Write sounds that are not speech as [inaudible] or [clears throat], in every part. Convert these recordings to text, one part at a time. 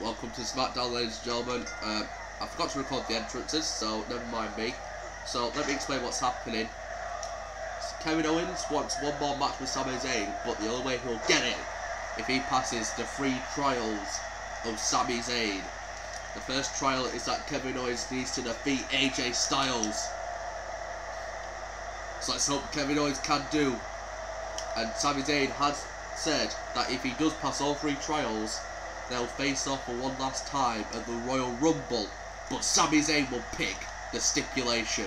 Welcome to SmackDown, ladies and gentlemen. Uh, I forgot to record the entrances, so never mind me. So let me explain what's happening. Kevin Owens wants one more match with Sami Zayn, but the only way he'll get it if he passes the three trials of Sami Zayn. The first trial is that Kevin Owens needs to defeat AJ Styles. So let's hope Kevin Owens can do. And Sami Zayn has said that if he does pass all three trials, they'll face off for one last time at the Royal Rumble. But Sami Zayn will pick the stipulation.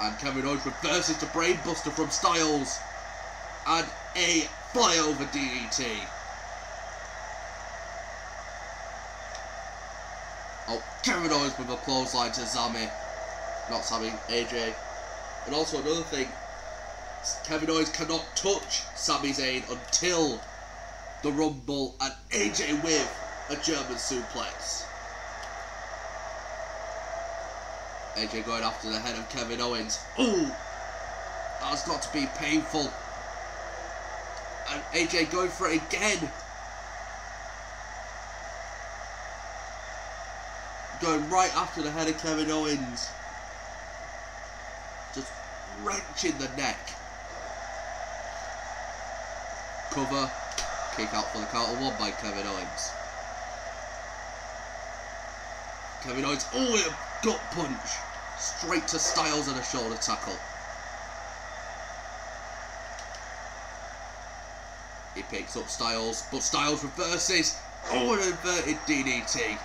And Kevin Owens reverses the brainbuster from Styles. And a flyover DDT. Oh, Kevin Owens with a clothesline to Sami. Not Sami, AJ. And also another thing, Kevin Owens cannot touch Sami Zayn until the Rumble and AJ with a German suplex. AJ going after the head of Kevin Owens. Ooh! That's got to be painful. And AJ going for it again. Going right after the head of Kevin Owens. Just wrenching the neck. Cover. Kick out for the count of one by Kevin Owens. Kevin Owens, oh, a gut punch. Straight to Styles and a shoulder tackle. He picks up Styles, but Styles reverses. Oh, an inverted DDT.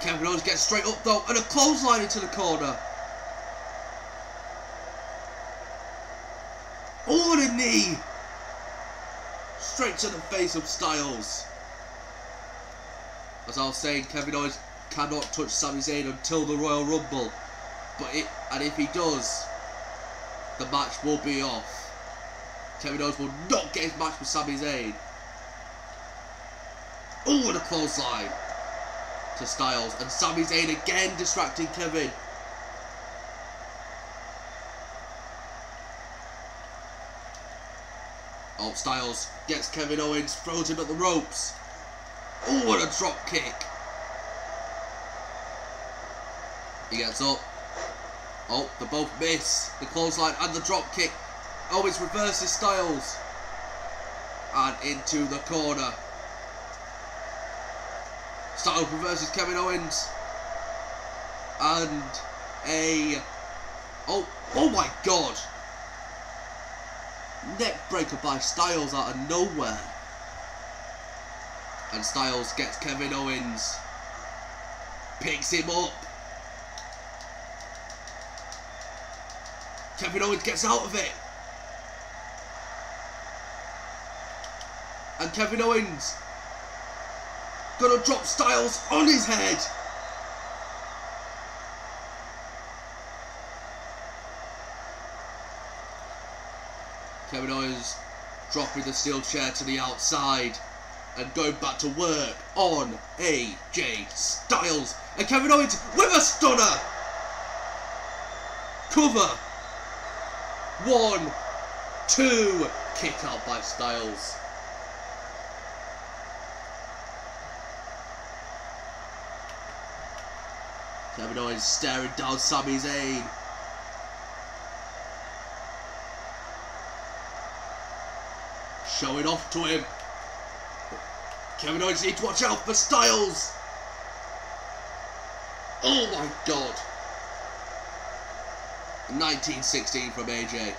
Kevin Owens gets straight up though, and a clothesline into the corner. Oh, and a knee. Straight to the face of Styles. As I was saying, Kevin Owens cannot touch Sami Zayn until the Royal Rumble. But it, and if he does, the match will be off. Kevin Owens will not get his match with Sami Zayn. Oh, and a clothesline to Styles. And Sami Zayn again distracting Kevin. Oh, Styles gets Kevin Owens, throws him at the ropes. Oh, what a drop kick. He gets up. Oh, they both miss. The clothesline and the drop kick. Owens reverses Styles. And into the corner. Styles reverses Kevin Owens. And a... Oh, oh my god. Neck breaker by Styles out of nowhere. And Styles gets Kevin Owens. Picks him up. Kevin Owens gets out of it. And Kevin Owens gonna drop Styles on his head. Owens dropping the steel chair to the outside and going back to work on AJ Styles. And Kevin Owens with a stunner. Cover. One, two. Kick out by Styles. Kevin Owens staring down Sami Zayn. Showing off to him. Kevin Owens needs to watch out for Styles. Oh my god. 1916 from AJ.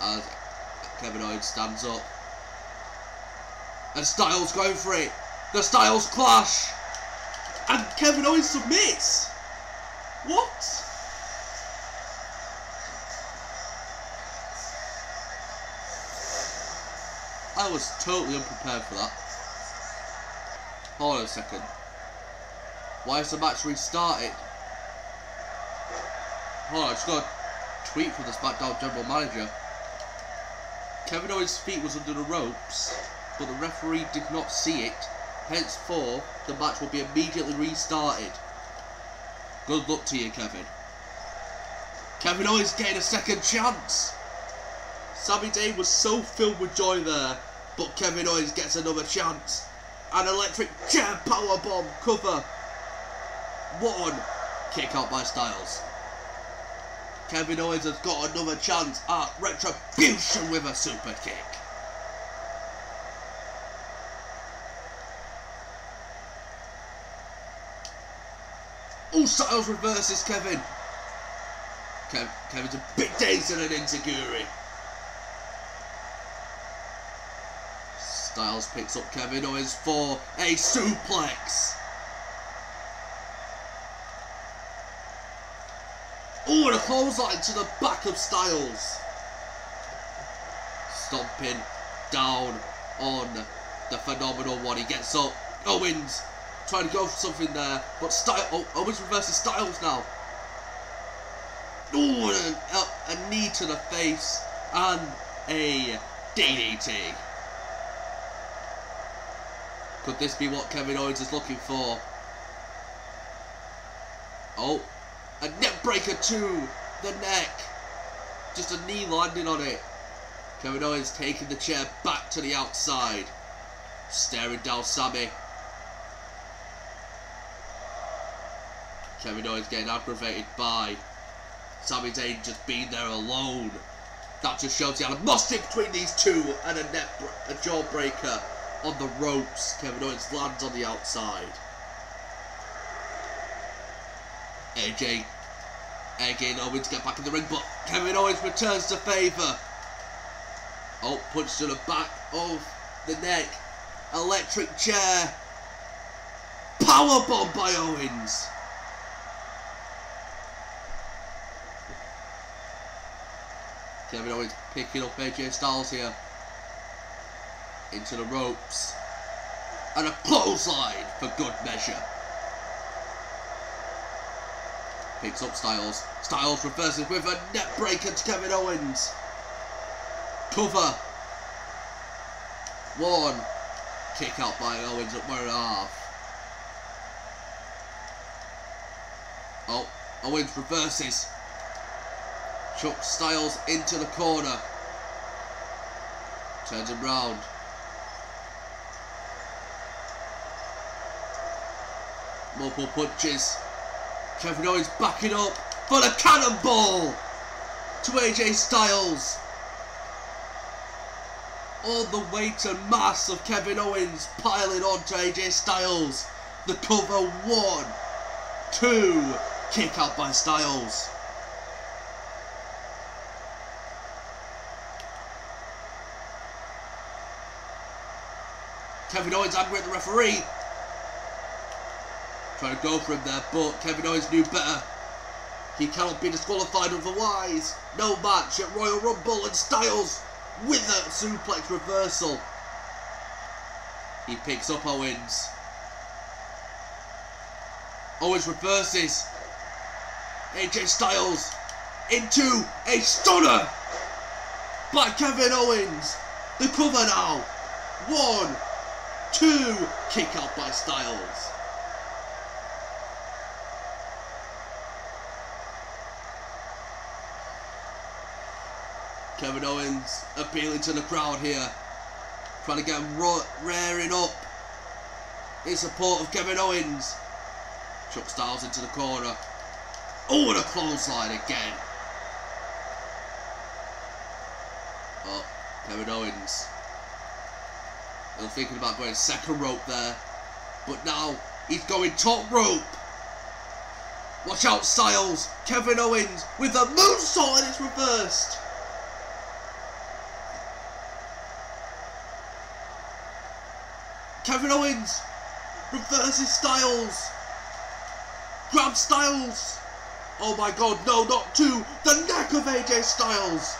As Kevin Owens stands up. And Styles going for it. The Styles clash. And Kevin Owens submits. I was totally unprepared for that. Hold on a second. Why is the match restarted? Hold on, I just got a tweet from the SmackDown General Manager. Kevin Owens' feet was under the ropes, but the referee did not see it. Henceforth, the match will be immediately restarted. Good luck to you, Kevin. Kevin Owens getting a second chance. Sami Zayn was so filled with joy there But Kevin Owens gets another chance. An electric chair power bomb cover. One kick out by Styles. Kevin Owens has got another chance at retribution with a super kick. Oh, Styles reverses Kevin. Kev Kevin's a big days in an Enzuigiri. Styles picks up Kevin Owens for a suplex. Oh, and a clothesline to the back of Styles. Stomping down on the phenomenal one. He gets up. Owens trying to go for something there, but Styles. Oh, Owens reverses Styles now. Oh, a, a knee to the face and a DDT. Could this be what Kevin Owens is looking for? Oh, a neck breaker to the neck. Just a knee landing on it. Kevin Owens taking the chair back to the outside. Staring down Sami. Kevin Owens getting aggravated by Sami Zayn just being there alone. That just shows the animosity between these two and a net a jawbreaker on the ropes. Kevin Owens lands on the outside. AJ again Owens to get back in the ring, but Kevin Owens returns to favour. Oh, punch to the back of the neck. Electric chair. Power bomb by Owens. Kevin Owens picking up AJ Styles here. Into the ropes. And a clothesline for good measure. Picks up Styles. Styles reverses with a neck breaker to Kevin Owens. Cover. One. Kick out by Owens at one and a half. Oh, Owens reverses. Chuck Styles into the corner. Turns him round. Multiple punches. Kevin Owens backing up for the cannonball to AJ Styles. All the weight and mass of Kevin Owens piling on to AJ Styles. The cover one, two, kick out by Styles. Kevin Owens angry at the referee. Trying to go for him there, but Kevin Owens knew better. He cannot be disqualified otherwise. No match at Royal Rumble and Styles with a suplex reversal. He picks up Owens. Owens reverses. AJ Styles into a stunner by Kevin Owens. The cover now. One, two, kick out by Styles. Kevin Owens appealing to the crowd here. Trying to get him raring up in support of Kevin Owens. Chuck Styles into the corner. Oh, and a clothesline again. Oh, Kevin Owens. Still thinking about going second rope there. But now he's going top rope. Watch out, Styles. Kevin Owens with a moonsault and it's reversed. Kevin Owens reverses Styles. Grab Styles. Oh my god, no, not two. The neck of AJ Styles.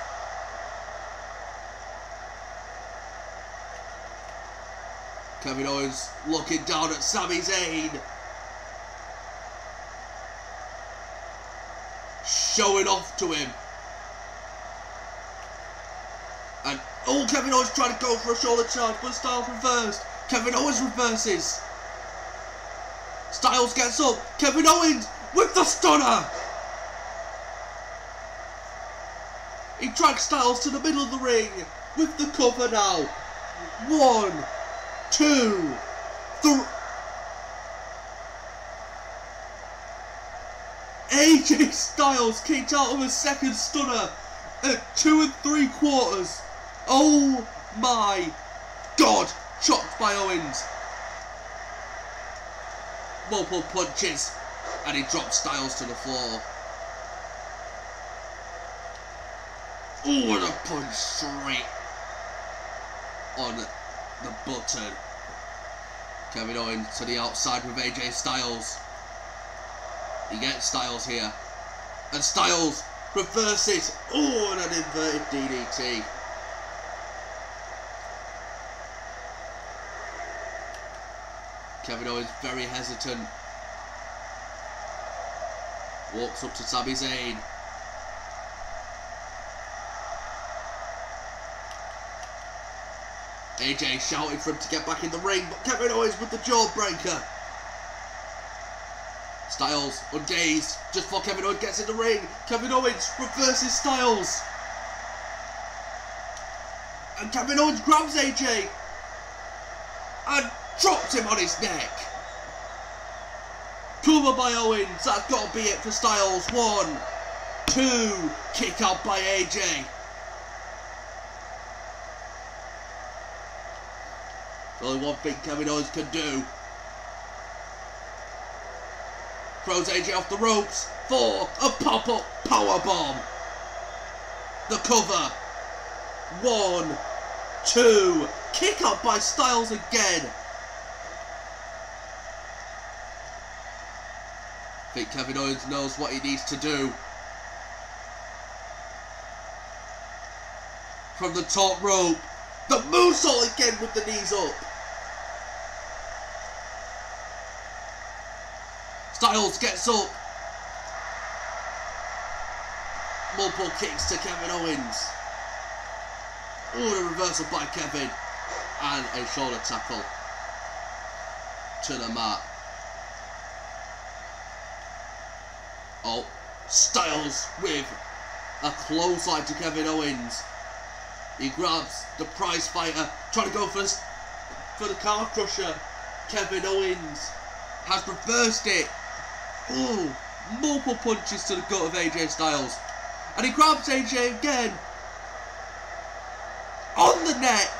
Kevin Owens looking down at Sami Zayn. Showing off to him. And, oh, Kevin Owens trying to go for a shoulder charge, but Styles reversed. Kevin Owens reverses. Styles gets up. Kevin Owens with the stunner. He drags Styles to the middle of the ring with the cover now. One, two, three. AJ Styles kicked out of a second stunner at two and three quarters. Oh my god! Chopped by Owens. Multiple punches and he dropped Styles to the floor. Oh, and a punch straight on the button. Kevin Owens to the outside with AJ Styles. He gets Styles here. And Styles reverses. Oh, and an inverted DDT. Kevin Owens very hesitant. Walks up to Sami Zayn. AJ shouting for him to get back in the ring, but Kevin Owens with the jawbreaker. Styles undazed just before Kevin Owens gets in the ring. Kevin Owens reverses Styles. And Kevin Owens grabs AJ and drops him on his neck. Cover by Owens. That's got to be it for Styles. One, two. Kick out by AJ. There's only one thing Kevin Owens can do. Throws AJ off the ropes for a pop-up power bomb. The cover. One, two. Kick out by Styles again. Think Kevin Owens knows what he needs to do. From the top rope. The moonsault again with the knees up. Styles gets up. Multiple kicks to Kevin Owens. Ooh, the reversal by Kevin. And a shoulder tackle to the mat. Oh, Styles with a clothesline to Kevin Owens. He grabs the prize fighter, trying to go for, for the calf crusher. Kevin Owens has reversed it. Ooh, multiple punches to the gut of AJ Styles. And he grabs AJ again. On the neck.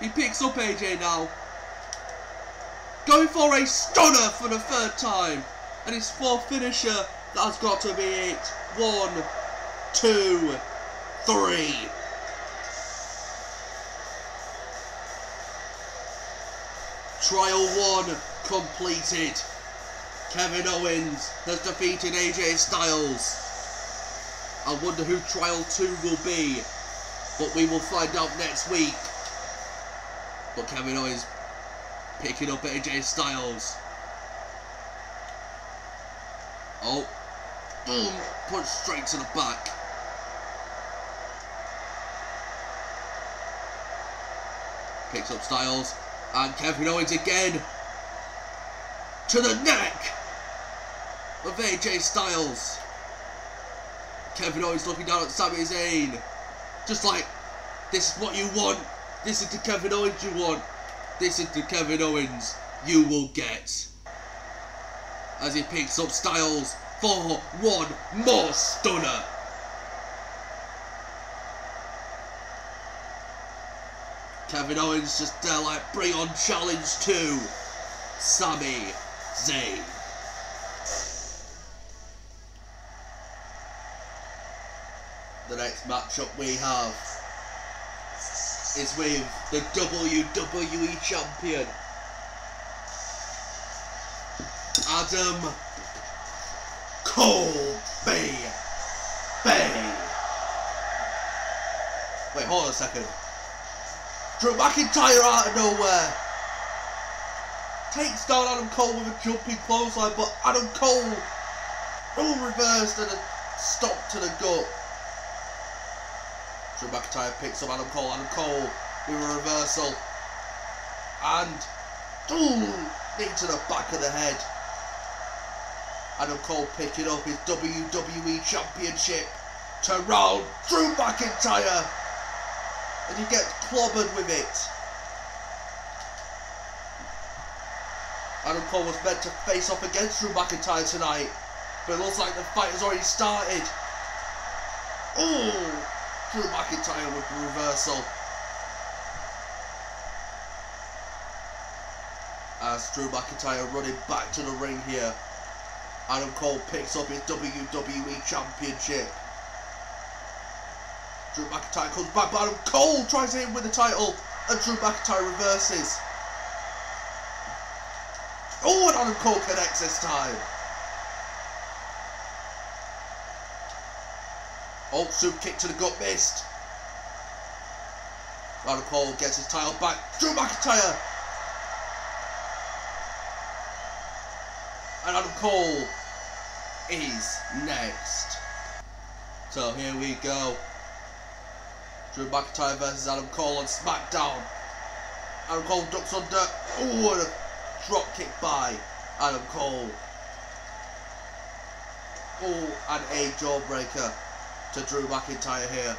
He picks up AJ now. Going for a stunner for the third time. And his fourth finisher. That's got to be it. One, two, three. Trial one completed. Kevin Owens has defeated AJ Styles. I wonder who trial two will be, but we will find out next week. But Kevin Owens picking up AJ Styles. Oh, boom, punch straight to the back. Picks up Styles. And Kevin Owens again. To the neck of AJ Styles. Kevin Owens looking down at Sami Zayn. Just like, this is what you want. This is the Kevin Owens you want. This is the Kevin Owens you will get. As he picks up Styles for one more stunner. Kevin Owens just uh, like bring on challenge to Sami Zayn. The next matchup we have is with the WWE Champion Adam Cole Bay. Bay. Wait, hold on a second. Drew McIntyre out of nowhere. Takes down Adam Cole with a jumping clothesline, but Adam Cole all reversed and a stop to the gut. Drew McIntyre picks up Adam Cole. Adam Cole with a reversal. And ooh, knee to the back of the head. Adam Cole picking up his WWE Championship to round Drew McIntyre. and he gets clobbered with it. Adam Cole was meant to face off against Drew McIntyre tonight, but it looks like the fight has already started. Oh, Drew McIntyre with the reversal. As Drew McIntyre running back to the ring here. Adam Cole picks up his WWE Championship. Drew McIntyre comes back, but Adam Cole tries to hit him with the title, and Drew McIntyre reverses. Oh, and Adam Cole connects this time. Oh, super kick to the gut missed. Adam Cole gets his title back. Drew McIntyre. And Adam Cole is next. So here we go. Drew McIntyre versus Adam Cole on SmackDown. Adam Cole ducks under. Oh, and a drop kick by Adam Cole. Oh, and a jawbreaker to Drew McIntyre here.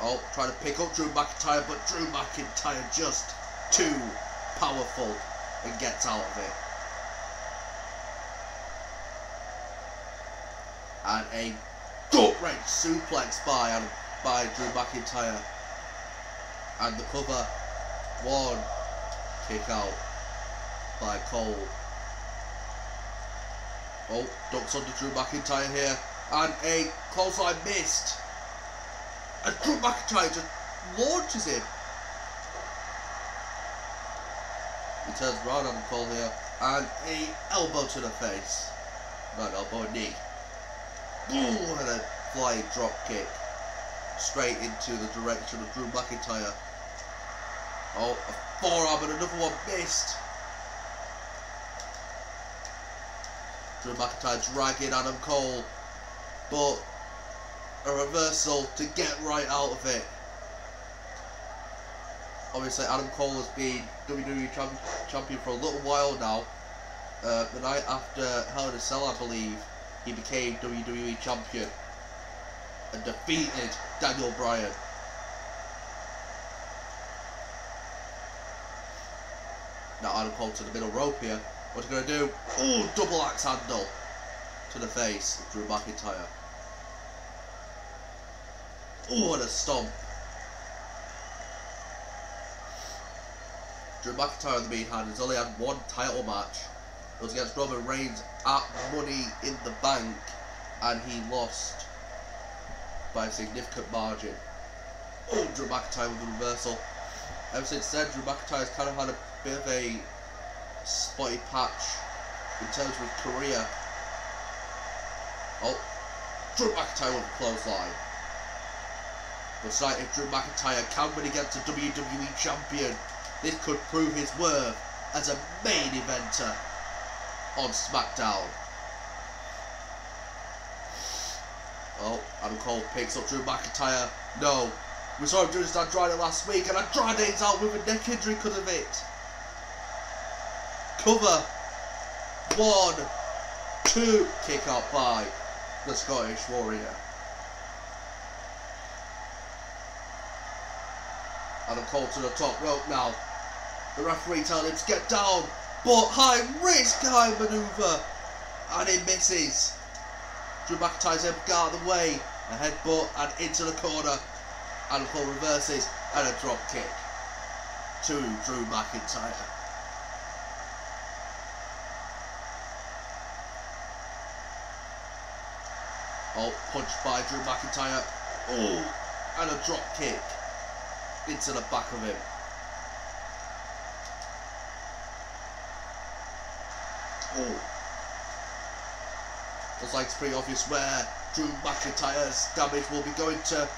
Oh, trying to pick up Drew McIntyre, but Drew McIntyre just too powerful and gets out of it. A gut wrench suplex by by Drew McIntyre. And the cover one kick out by Cole. Oh, ducks under Drew McIntyre here. And a clothesline missed. And Drew McIntyre just launches him. He turns around on Cole here. And a elbow to the face. Not elbow, knee. And a flying drop kick. Straight into the direction of Drew McIntyre. Oh, a forearm and another one missed. Drew McIntyre dragging Adam Cole, but a reversal to get right out of it. Obviously, Adam Cole has been WWE champ champion for a little while now. Uh, the night after Hell in a Cell, I believe, he became WWE champion and defeated Daniel Bryan. Now Adam Cole to the middle rope here. What's he going to do? Oh, double axe handle to the face of Drew McIntyre. Oh, what a stomp. Drew McIntyre, on the meantime, has only had one title match. It was against Roman Reigns at Money in the Bank, and he lost by a significant margin. Oh, [clears throat] Drew McIntyre with the reversal. Ever since then, Drew McIntyre's kind of had a bit of a spotty patch in terms of his career. Oh, Drew McIntyre with a clothesline. But tonight, if Drew McIntyre can win against a WWE champion, this could prove his worth as a main eventer on SmackDown. Oh, Adam Cole picks up Drew McIntyre. No. We saw him doing this Andrade last week, and Andrade's out with a neck injury because of it. Cover. One. Two. Kick out by the Scottish Warrior. Adam Cole to the top rope now. The referee telling him to get down, but high risk, high manoeuvre, and he misses. Drew McIntyre's able to get out of the way, a headbutt and into the corner. Adam Cole reverses and a drop kick to Drew McIntyre. Oh, punched by Drew McIntyre. Oh, and a drop kick into the back of him. Oh. Looks like it's pretty obvious where Drew McIntyre's damage will be going to.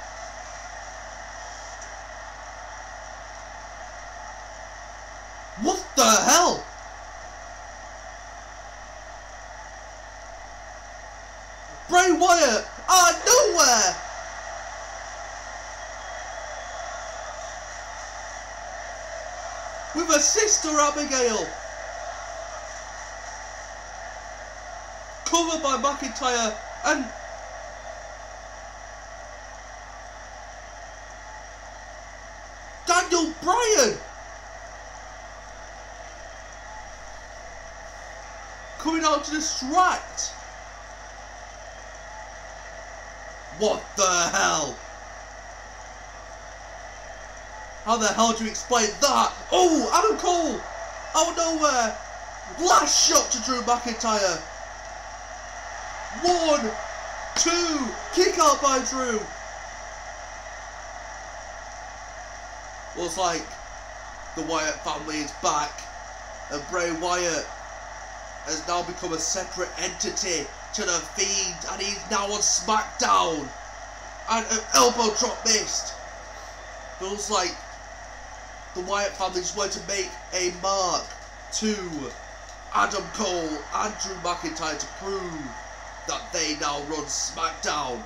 What the hell? Bray Wyatt out of nowhere! With a sister Abigail! over by McIntyre and Daniel Bryan coming out to distract. What the hell? How the hell do you explain that? Oh, Adam Cole! Out of nowhere! Last shot to Drew McIntyre! One, two, kick out by Drew! Looks like the Wyatt family is back and Bray Wyatt has now become a separate entity to the Fiend and he's now on SmackDown and an elbow drop missed. Feels like the Wyatt family just wanted to make a mark to Adam Cole and Drew McIntyre to prove that they now run SmackDown.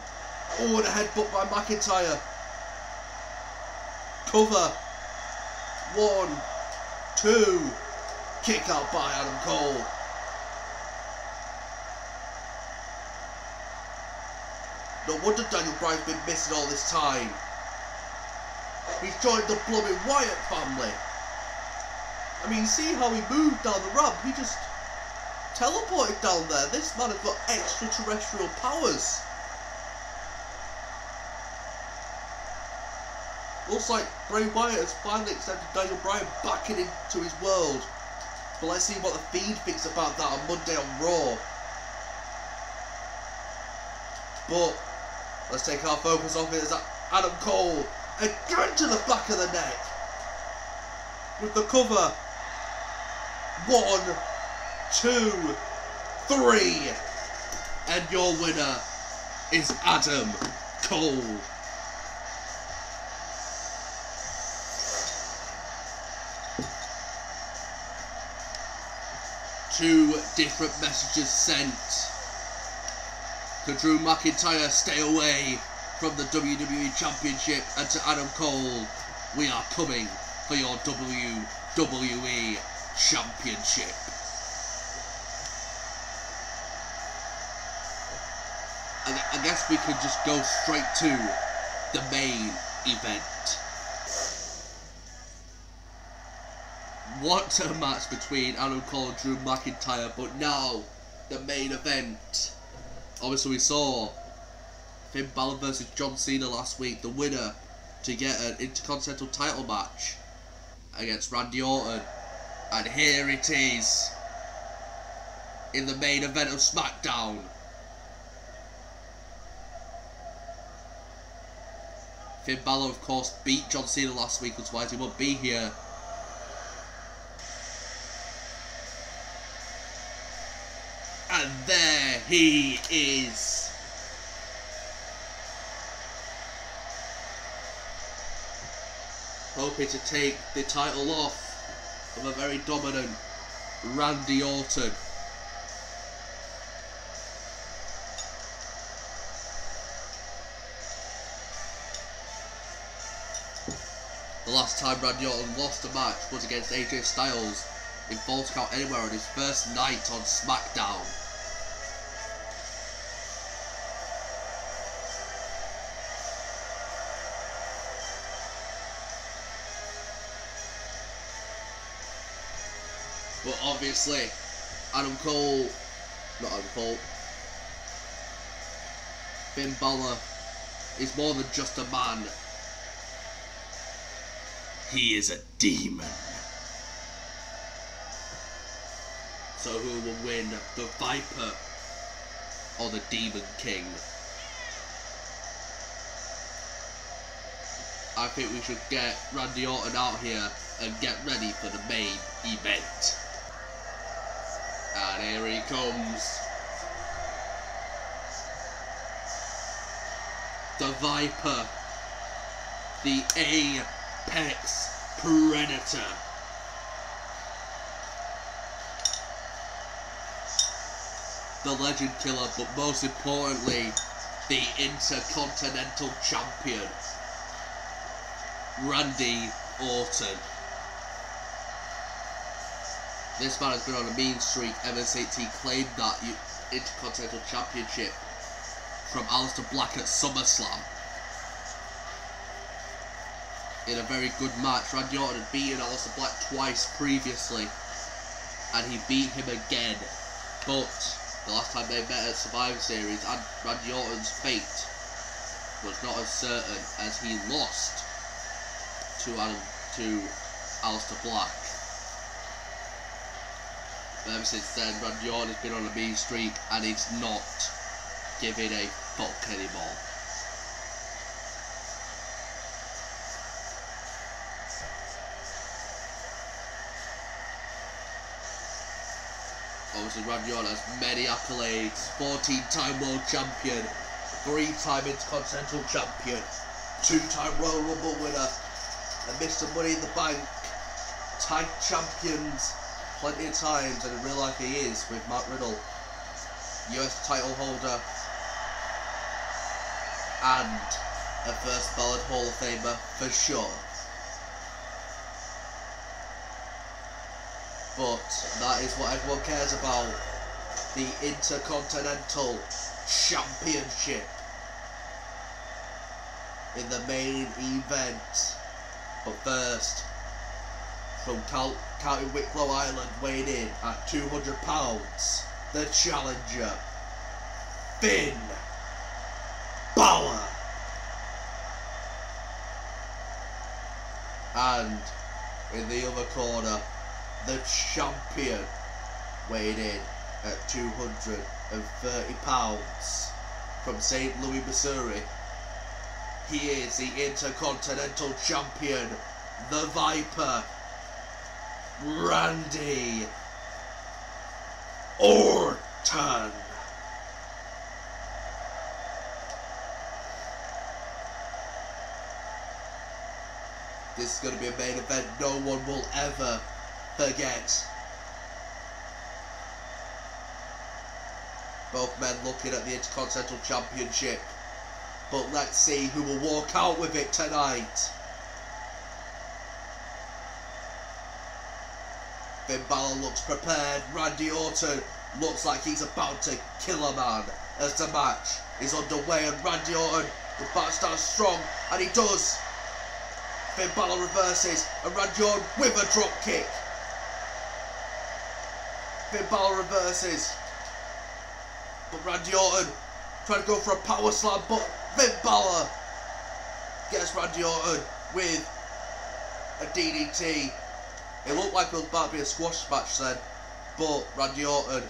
Oh, and a headbutt by McIntyre. Cover. One, two. Kick out by Adam Cole. No wonder Daniel Bryan's been missing all this time. He's joined the blooming Wyatt family. I mean, see how he moved down the ramp? He just teleported down there. This man has got extraterrestrial powers. Looks like Bray Wyatt has finally accepted Daniel Bryan back into his world. But let's see what the Fiend thinks about that on Monday on Raw. But let's take our focus off it as Adam Cole again to the back of the neck with the cover. One, two, three, and your winner is Adam Cole. Two different messages sent to Drew McIntyre, stay away from the WWE Championship, and to Adam Cole, we are coming for your WWE Championship. Guess we could just go straight to the main event. What a match between Adam Cole and Drew McIntyre, but now the main event. Obviously, we saw Finn Balor versus John Cena last week, the winner to get an Intercontinental title match against Randy Orton. And here it is in the main event of SmackDown. Finn Balor, of course, beat John Cena last week, that's why he won't be here. And there he is. Hoping to take the title off of a very dominant Randy Orton. Last time Randy Orton lost a match was against AJ Styles in Falls Count Anywhere on his first night on SmackDown. But obviously, Adam Cole, not Adam Cole, Finn Balor is more than just a man. He is a demon. So who will win, the Viper or the Demon King? I think we should get Randy Orton out here and get ready for the main event. And here he comes. The Viper. The Apex Predator. The Legend Killer, but most importantly, the Intercontinental Champion. Randy Orton. This man has been on a mean streak ever since he claimed that Intercontinental Championship from Aleister Black at SummerSlam. In a very good match. Randy Orton had beaten Aleister Black twice previously, and he beat him again. But the last time they met at Survivor Series, and Randy Orton's fate was not as certain as he lost to Adam to Aleister Black. But ever since then, Randy Orton has been on a mean streak, and he's not giving a fuck anymore. Randy Orton has many accolades. 14-time world champion, three-time Intercontinental champion, two-time Royal Rumble winner, and Mr. Money in the Bank, tag champions plenty of times, and in real life he is with Matt Riddle, US title holder, and a first ballot Hall of Famer for sure. But that is what everyone cares about. The Intercontinental Championship. In the main event. But first, from Cal County Wicklow Ireland, weighing in at £200, the challenger, Finn Balor. And in the other corner, the champion, weighed in at 230 pounds from St. Louis, Missouri. He is the Intercontinental Champion, the Viper, Randy Orton. This is going to be a main event no one will ever forget. Both men looking at the Intercontinental Championship. But let's see who will walk out with it tonight. Finn Balor looks prepared. Randy Orton looks like he's about to kill a man as the match is underway and Randy Orton will back stand strong and he does. Finn Balor reverses and Randy Orton with a drop kick. Finn Balor reverses. But Randy Orton trying to go for a power slam, but Finn Balor gets Randy Orton with a DDT. It looked like it was about to be a squash match then, but Randy Orton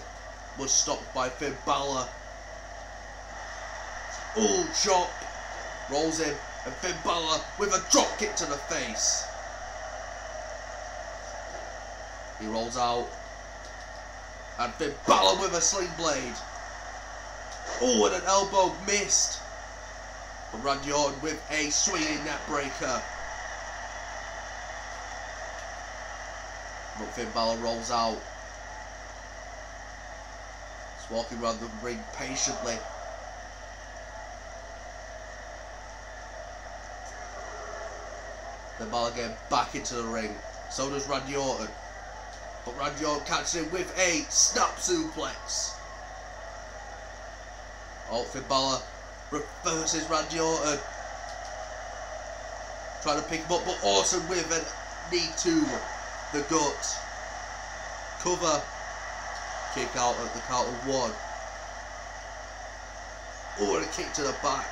was stopped by Finn Balor. Ooh, chop. Rolls him, and Finn Balor with a drop kick to the face. He rolls out. And Finn Balor with a sling blade. Oh, and an elbow missed. But Randy Orton with a swinging neck breaker. But Finn Balor rolls out. He's walking around the ring patiently. Finn Balor getting back into the ring. So does Randy Orton. But Randy catches him with a snap suplex. Oh, Finn Balor reverses Randy Orton. Uh, trying to pick him up, but Orton with a knee to the gut. Cover. Kick out at the count of one. Oh, and a kick to the back.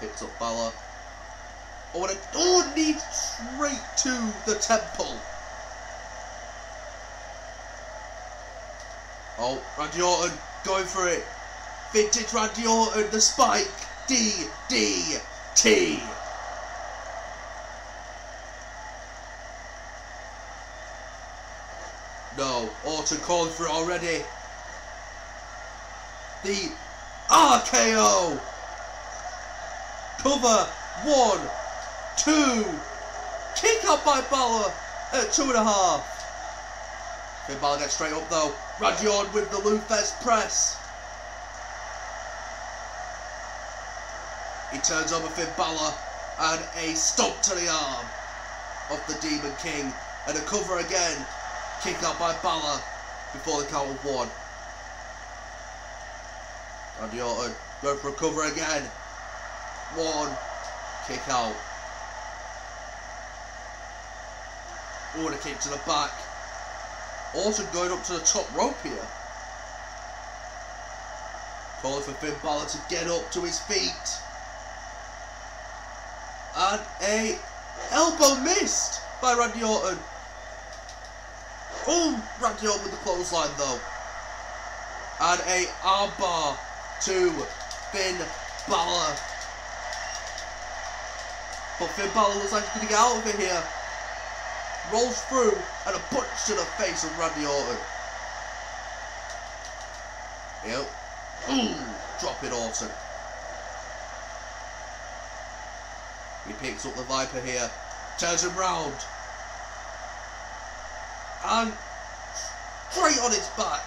Picks up Balor. Oh, and a oh, straight to the temple. Oh, Randy Orton going for it. Vintage Randy Orton, the spike. D, D, T. No, Orton calling for it already. The RKO. Cover. One, two. Kick up by Balor at two and a half. Finn Balor gets straight up though. Orton with the Lou Thesz press. He turns over Finn Balor and a stomp to the arm of the Demon King and a cover again. Kick out by Balor before the count of one. Randy Orton uh, going for a cover again. One. Kick out. A kick to the back. Also going up to the top rope here. Calling for Finn Balor to get up to his feet. And a elbow missed by Randy Orton. Oh, Randy Orton with the clothesline though. And a armbar to Finn Balor. But Finn Balor looks like he's going to get out of it here. Rolls through and a punch to the face of Randy Orton. Yep. Drop it Orton. He picks up the Viper here. Turns him round. And straight on its back.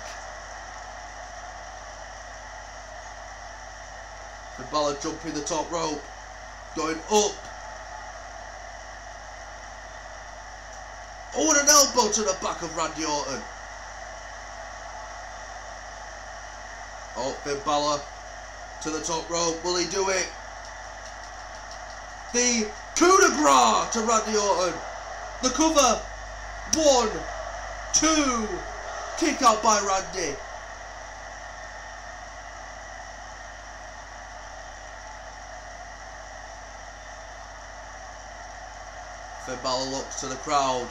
The Balor jumping the top rope. Going up. Oh, and an elbow to the back of Randy Orton. Oh, Finn Balor to the top rope. Will he do it? The coup de grace to Randy Orton. The cover. One, two. Kick out by Randy. Finn Balor looks to the crowd.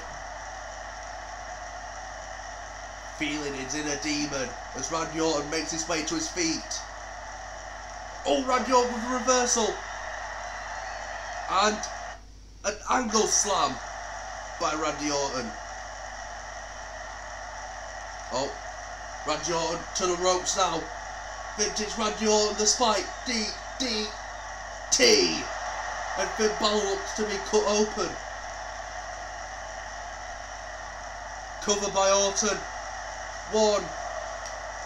Feeling his inner demon as Randy Orton makes his way to his feet. Oh, Randy Orton with a reversal. And an angle slam by Randy Orton. Oh, Randy Orton to the ropes now. Vintage Randy Orton, the spike. D, D, T. And Finn Balor looks to be cut open. Cover by Orton. One,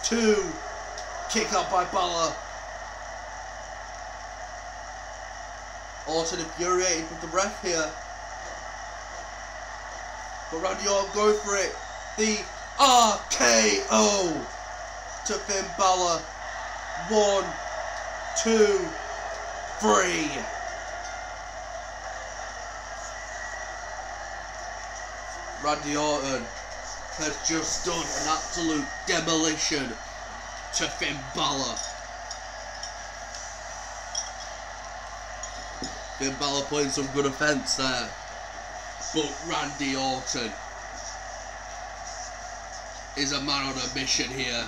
two, kick out by Balor. Orton infuriated with the ref here. But Randy Orton going for it. The RKO to Finn Balor. One, two, three. Randy Orton has just done an absolute demolition to Finn Balor. Finn Balor putting some good offence there. But Randy Orton is a man on a mission here.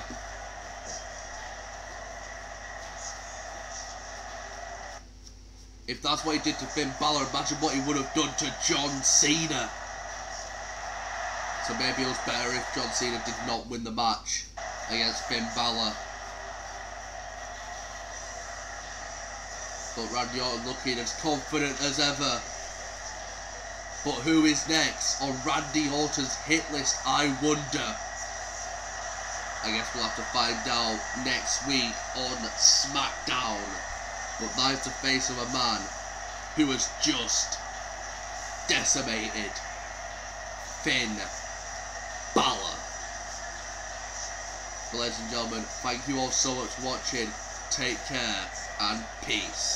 If that's what he did to Finn Balor, imagine what he would have done to John Cena. So maybe it was better if John Cena did not win the match against Finn Balor. But Randy Orton looking as confident as ever. But who is next on Randy Orton's hit list, I wonder. I guess we'll have to find out next week on SmackDown. But that's the face of a man who has just decimated Finn Balor. But ladies and gentlemen, thank you all so much for watching. Take care and peace.